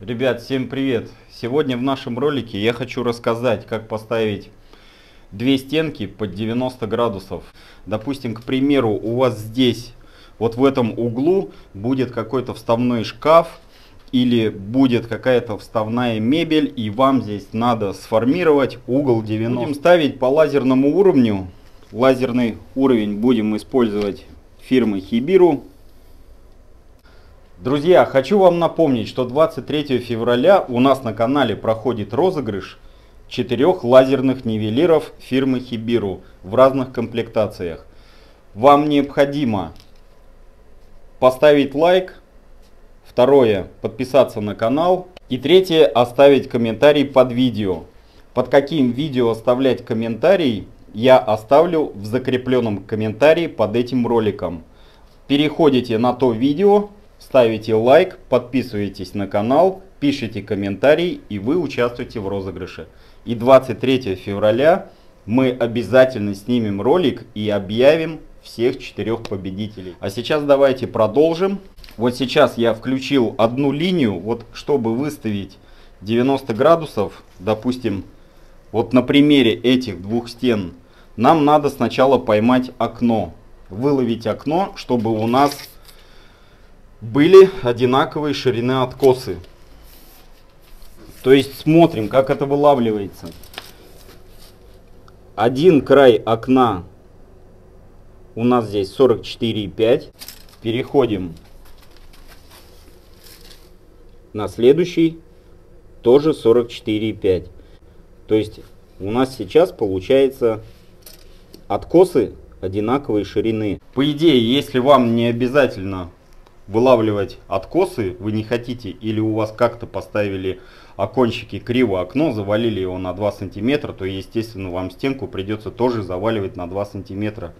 Ребят, всем привет! Сегодня в нашем ролике я хочу рассказать, как поставить две стенки под 90 градусов. Допустим, к примеру, у вас здесь, вот в этом углу, будет какой-то вставной шкаф, или будет какая-то вставная мебель, и вам здесь надо сформировать угол 90. Будем ставить по лазерному уровню. Лазерный уровень будем использовать фирмы Хибиру. Друзья, хочу вам напомнить, что 23 февраля у нас на канале проходит розыгрыш четырех лазерных нивелиров фирмы Хибиру в разных комплектациях. Вам необходимо поставить лайк, второе подписаться на канал и третье оставить комментарий под видео. Под каким видео оставлять комментарий я оставлю в закрепленном комментарии под этим роликом. Переходите на то видео, ставите лайк, подписываетесь на канал, пишите комментарий и вы участвуете в розыгрыше. И 23 февраля мы обязательно снимем ролик и объявим всех четырех победителей. А сейчас давайте продолжим. Вот сейчас я включил одну линию, вот чтобы выставить 90 градусов, допустим, вот на примере этих двух стен, нам надо сначала поймать окно, выловить окно, чтобы у нас были одинаковые ширины откосы. То есть смотрим, как это вылавливается. Один край окна у нас здесь 44,5. Переходим на следующий, тоже 44,5. То есть у нас сейчас получается откосы одинаковой ширины. По идее, если вам не обязательно вылавливать откосы вы не хотите, или у вас как-то поставили окончики криво окно, завалили его на 2 сантиметра, то естественно вам стенку придется тоже заваливать на 2 сантиметра,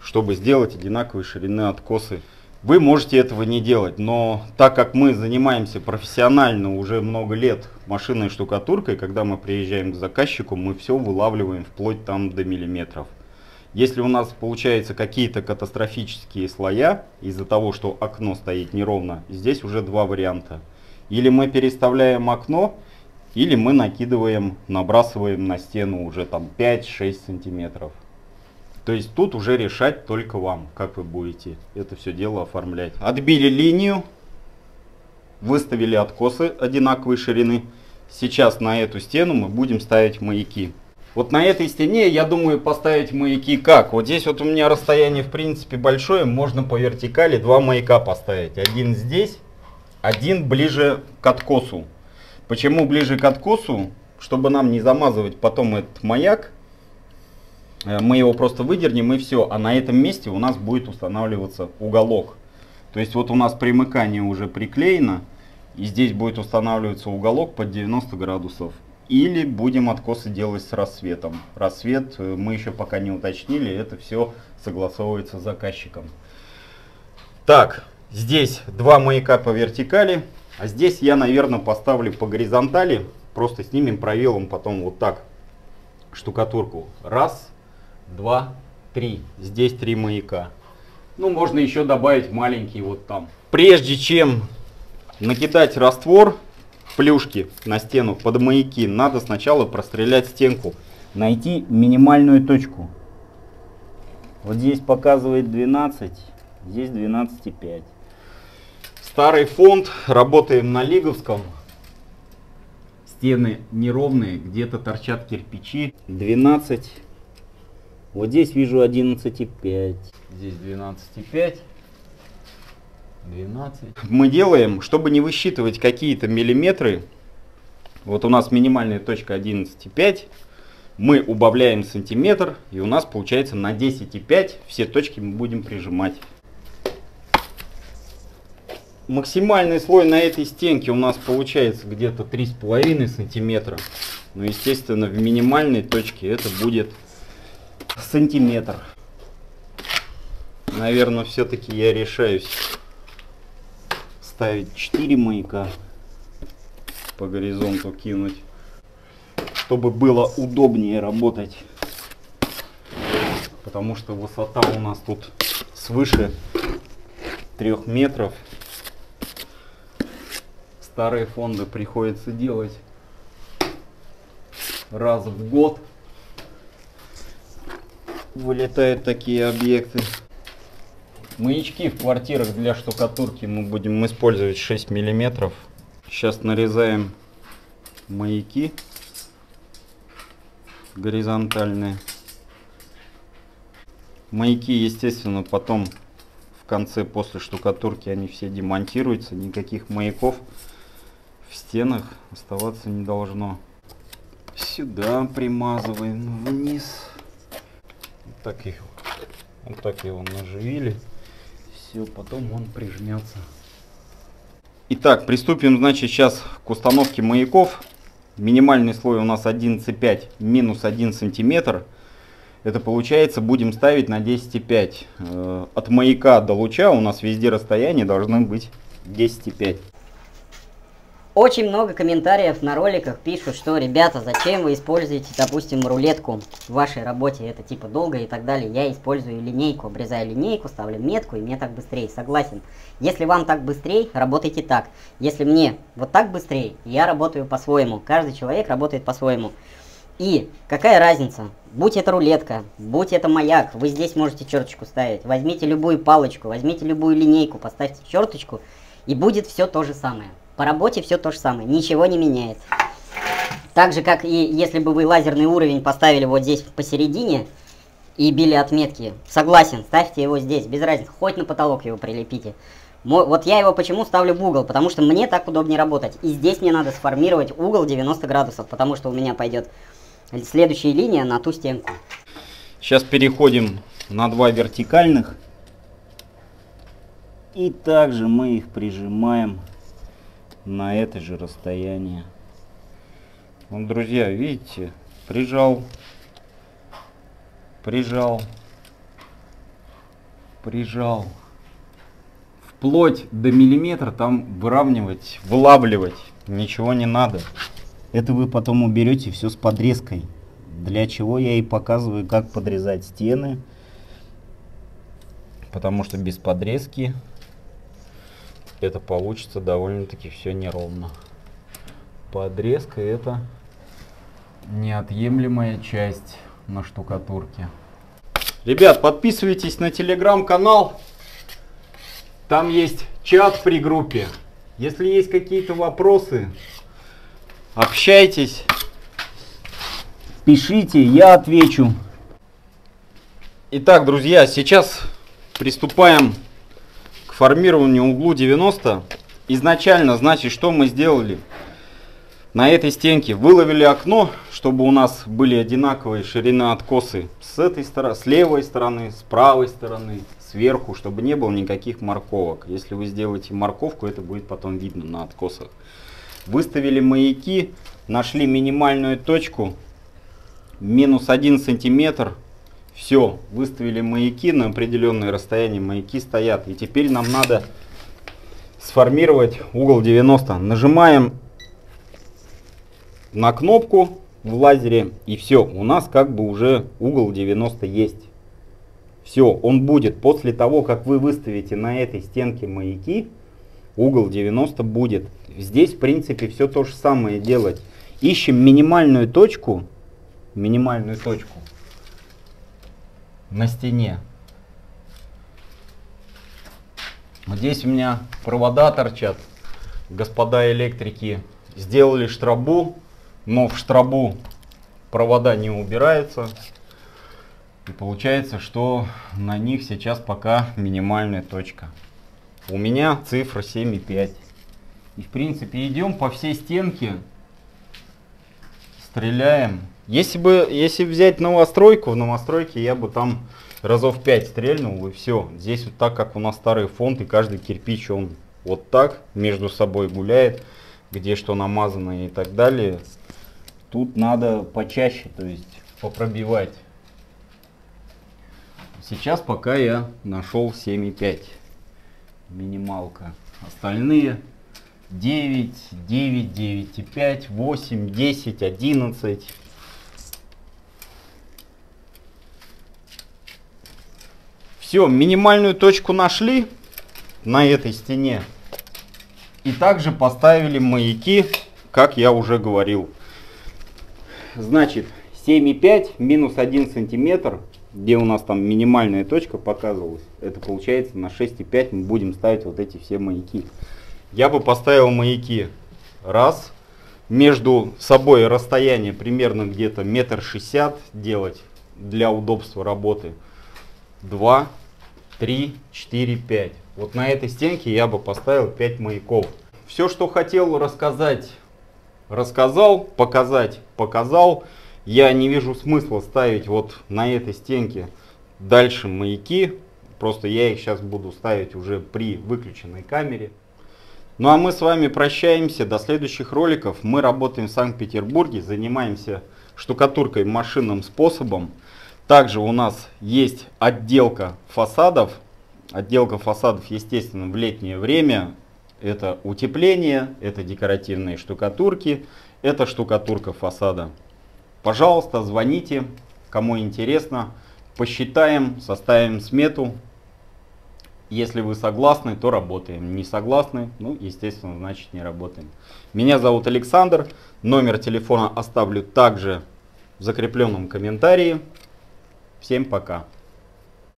чтобы сделать одинаковой ширины откосы. Вы можете этого не делать, но так как мы занимаемся профессионально уже много лет машинной штукатуркой, когда мы приезжаем к заказчику, мы все вылавливаем вплоть там до миллиметров. Если у нас получаются какие-то катастрофические слоя из-за того, что окно стоит неровно, здесь уже два варианта. Или мы переставляем окно, или мы накидываем, набрасываем на стену уже там 5-6 сантиметров. То есть тут уже решать только вам, как вы будете это все дело оформлять. Отбили линию, выставили откосы одинаковой ширины. Сейчас на эту стену мы будем ставить маяки. Вот на этой стене, я думаю, поставить маяки как? Вот здесь вот у меня расстояние, в принципе, большое. Можно по вертикали два маяка поставить. Один здесь, один ближе к откосу. Почему ближе к откосу? Чтобы нам не замазывать потом этот маяк. Э, мы его просто выдернем и все. А на этом месте у нас будет устанавливаться уголок. То есть вот у нас примыкание уже приклеено. И здесь будет устанавливаться уголок под 90 градусов. Или будем откосы делать с рассветом. Рассвет э, мы еще пока не уточнили, это все согласовывается с заказчиком. Так, здесь два маяка по вертикали, а здесь я, наверное, поставлю по горизонтали. Просто снимем провелом потом вот так штукатурку. Раз, два, три. Здесь три маяка. Ну, можно еще добавить маленький вот там. Прежде чем накидать раствор, плюшки на стену под маяки, надо сначала прострелять стенку. Найти минимальную точку. Вот здесь показывает 12, здесь 12,5. Старый фонд, работаем на Лиговском. Стены неровные, где-то торчат кирпичи. 12. Вот здесь вижу 11,5. Здесь 12,5. 12. Мы делаем, чтобы не высчитывать какие-то миллиметры, вот у нас минимальная точка 11,5, мы убавляем сантиметр, и у нас получается на 10,5 все точки мы будем прижимать. Максимальный слой на этой стенке у нас получается где-то 3,5 сантиметра. Но естественно в минимальной точке это будет сантиметр. Наверное, все-таки я решаюсь ставить 4 маяка по горизонту кинуть, чтобы было удобнее работать. Потому что высота у нас тут свыше 3 метров. Старые фонды приходится делать раз в год. Вылетают такие объекты. Маячки в квартирах для штукатурки мы будем использовать 6 миллиметров. Сейчас нарезаем маяки горизонтальные. Маяки, естественно, потом в конце, после штукатурки, они все демонтируются. Никаких маяков в стенах оставаться не должно. Сюда примазываем вниз. Вот так, их, вот так его наживили все, потом он прижмется. Итак, приступим, значит, сейчас к установке маяков. Минимальный слой у нас 11,5 минус 1 сантиметр. Это получается, будем ставить на 10,5. Э, от маяка до луча у нас везде расстояние должно быть 10,5. Очень много комментариев на роликах пишут, что, ребята, зачем вы используете, допустим, рулетку в вашей работе, это типа долго и так далее. Я использую линейку, обрезаю линейку, ставлю метку, и мне так быстрее. Согласен. Если вам так быстрее, работайте так. Если мне вот так быстрее, я работаю по-своему. Каждый человек работает по-своему. И какая разница? Будь это рулетка, будь это маяк, вы здесь можете черточку ставить. Возьмите любую палочку, возьмите любую линейку, поставьте черточку, и будет все то же самое. По работе все то же самое, ничего не меняется. Так же, как и если бы вы лазерный уровень поставили вот здесь посередине и били отметки. Согласен, ставьте его здесь, без разницы, хоть на потолок его прилепите. Вот я его почему ставлю в угол, потому что мне так удобнее работать. И здесь мне надо сформировать угол 90 градусов, потому что у меня пойдет следующая линия на ту стенку. Сейчас переходим на два вертикальных. И также мы их прижимаем на это же расстояние. Вот, друзья, видите, прижал, прижал, прижал. Вплоть до миллиметра там выравнивать, вылавливать ничего не надо. Это вы потом уберете все с подрезкой. Для чего я и показываю, как подрезать стены. Потому что без подрезки это получится довольно-таки все неровно. Подрезка это неотъемлемая часть на штукатурке. Ребят, подписывайтесь на телеграм-канал. Там есть чат при группе. Если есть какие-то вопросы, общайтесь, пишите, я отвечу. Итак, друзья, сейчас приступаем формированию углу 90 изначально, значит, что мы сделали? На этой стенке выловили окно, чтобы у нас были одинаковые ширины откосы с этой стороны, с левой стороны, с правой стороны, сверху, чтобы не было никаких морковок. Если вы сделаете морковку, это будет потом видно на откосах. Выставили маяки, нашли минимальную точку, минус 1 сантиметр все, выставили маяки на определенное расстояние, маяки стоят. И теперь нам надо сформировать угол 90. Нажимаем на кнопку в лазере и все, у нас как бы уже угол 90 есть. Все, он будет после того, как вы выставите на этой стенке маяки, угол 90 будет. Здесь в принципе все то же самое делать. Ищем минимальную точку, минимальную точку на стене. Здесь у меня провода торчат. Господа электрики сделали штрабу, но в штрабу провода не убираются. И получается, что на них сейчас пока минимальная точка. У меня цифра 7,5. И в принципе идем по всей стенке, стреляем если бы, если взять новостройку, в новостройке я бы там разов 5 стрельнул и все. Здесь вот так, как у нас старый фонд, и каждый кирпич, он вот так между собой гуляет, где что намазано и так далее. Тут надо почаще, то есть попробивать. Сейчас пока я нашел 7,5 минималка. Остальные 9, 9, 9,5, 8, 10, 11. Все, минимальную точку нашли на этой стене. И также поставили маяки, как я уже говорил. Значит, 7,5 минус 1 сантиметр, где у нас там минимальная точка показывалась, это получается на 6,5 мы будем ставить вот эти все маяки. Я бы поставил маяки раз, между собой расстояние примерно где-то метр шестьдесят делать для удобства работы. Два, три, четыре, пять. Вот на этой стенке я бы поставил 5 маяков. Все, что хотел рассказать, рассказал, показать, показал. Я не вижу смысла ставить вот на этой стенке дальше маяки. Просто я их сейчас буду ставить уже при выключенной камере. Ну а мы с вами прощаемся. До следующих роликов. Мы работаем в Санкт-Петербурге, занимаемся штукатуркой машинным способом. Также у нас есть отделка фасадов. Отделка фасадов, естественно, в летнее время. Это утепление, это декоративные штукатурки, это штукатурка фасада. Пожалуйста, звоните, кому интересно. Посчитаем, составим смету. Если вы согласны, то работаем. Не согласны, ну, естественно, значит не работаем. Меня зовут Александр. Номер телефона оставлю также в закрепленном комментарии. Всем пока.